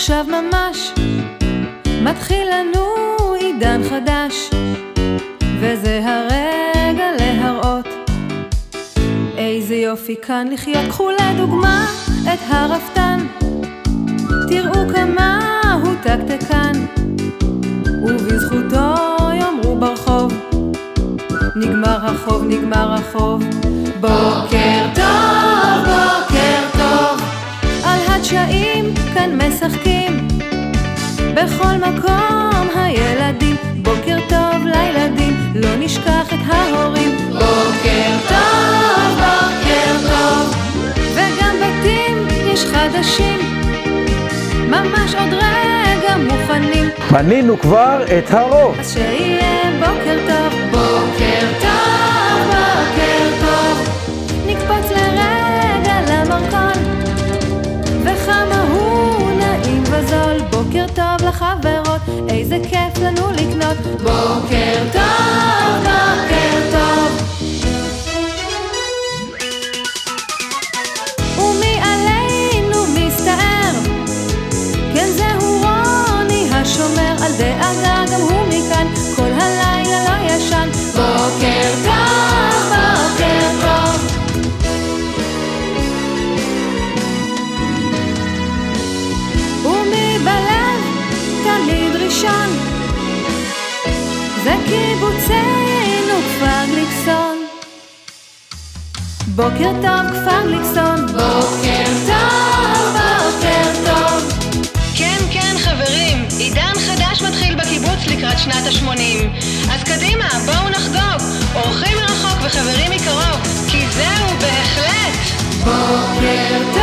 עכשיו ממש מתחיל לנו עידן חדש, וזה הרגע להראות איזה יופי כאן לחיות. קחו לדוגמה את הרפתן, תראו כמה הוא תקתקן, ובזכותו יאמרו ברחוב, נגמר החוב, נגמר החוב. בוקר טוב, כאן משחקים, בכל מקום הילדים, בוקר טוב לילדים, לא נשכח את ההורים. בוקר טוב, בוקר טוב, וגם בתים יש חדשים, ממש עוד רגע מוכנים, בנינו כבר את הרוב. אז שיהיה בוקר טוב, לחברות, איזה כיף לנו לקנות. בוקר טוב, קיבוצנו כפר גליקסון. בוקר טוב כפר גליקסון, בוקר טוב, בוקר טוב. כן, כן, חברים, עידן חדש מתחיל בקיבוץ לקראת שנת ה-80. אז קדימה, בואו נחגוג. אורחים מרחוק וחברים מקרוב, כי זהו בהחלט בוקר טוב,